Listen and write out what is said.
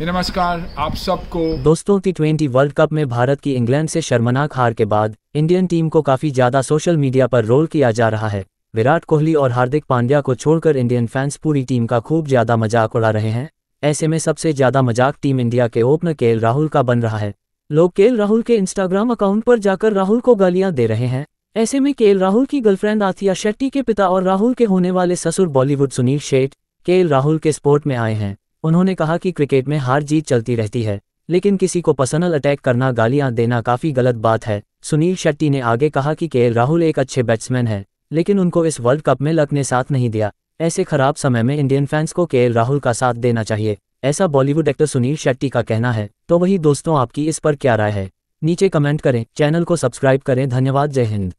नमस्कार, आप सबको। दोस्तों टी ट्वेंटी वर्ल्ड कप में भारत की इंग्लैंड से शर्मनाक हार के बाद इंडियन टीम को काफ़ी ज़्यादा सोशल मीडिया पर रोल किया जा रहा है। विराट कोहली और हार्दिक पांड्या को छोड़कर इंडियन फैंस पूरी टीम का खूब ज़्यादा मज़ाक उड़ा रहे हैं। ऐसे में सबसे ज़्यादा मज़ाक टीम इंडिया के ओपनर केएल राहुल का बन रहा है। लोग केएल राहुल के इंस्टाग्राम अकाउंट पर जाकर राहुल को गालियाँ दे रहे हैं। ऐसे में केएल राहुल की गर्लफ्रेंड आथिया शेट्टी के पिता और राहुल के होने वाले ससुर बॉलीवुड सुनील शेठ केएल राहुल के स्पोर्ट में आए हैं। उन्होंने कहा कि क्रिकेट में हार जीत चलती रहती है, लेकिन किसी को पर्सनल अटैक करना, गालियाँ देना काफ़ी गलत बात है। सुनील शेट्टी ने आगे कहा कि केएल राहुल एक अच्छे बैट्समैन है, लेकिन उनको इस वर्ल्ड कप में लक ने साथ नहीं दिया। ऐसे खराब समय में इंडियन फैंस को केएल राहुल का साथ देना चाहिए, ऐसा बॉलीवुड एक्टर सुनील शेट्टी का कहना है। तो वही दोस्तों, आपकी इस पर क्या राय है? नीचे कमेंट करें चैनल को सब्सक्राइब करें, धन्यवाद, जय हिंद।